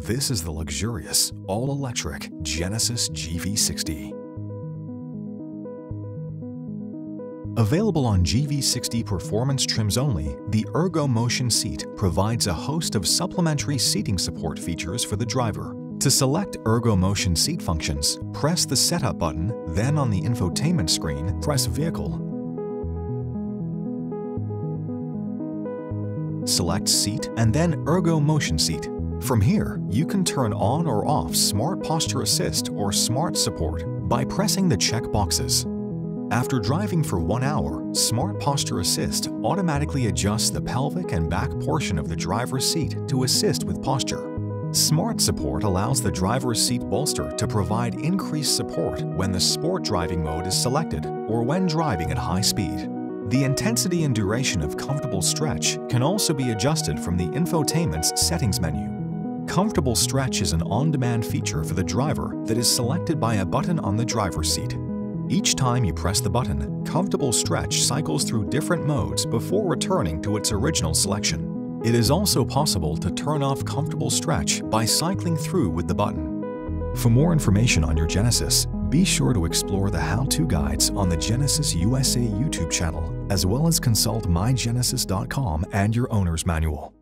This is the luxurious, all-electric Genesis GV60. Available on GV60 performance trims only, the Ergo Motion seat provides a host of supplementary seating support features for the driver. To select Ergo Motion seat functions, press the Setup button, then on the infotainment screen, press Vehicle. Select Seat and then Ergo Motion Seat. From here, you can turn on or off Smart Posture Assist or Smart Support by pressing the check boxes. After driving for one hour, Smart Posture Assist automatically adjusts the pelvic and back portion of the driver's seat to assist with posture. Smart Support allows the driver's seat bolster to provide increased support when the sport driving mode is selected or when driving at high speed. The intensity and duration of comfortable stretch can also be adjusted from the infotainment's settings menu. Comfortable Stretch is an on-demand feature for the driver that is selected by a button on the driver's seat. Each time you press the button, Comfortable Stretch cycles through different modes before returning to its original selection. It is also possible to turn off Comfortable Stretch by cycling through with the button. For more information on your Genesis, be sure to explore the how-to guides on the Genesis USA YouTube channel, as well as consult mygenesis.com and your owner's manual.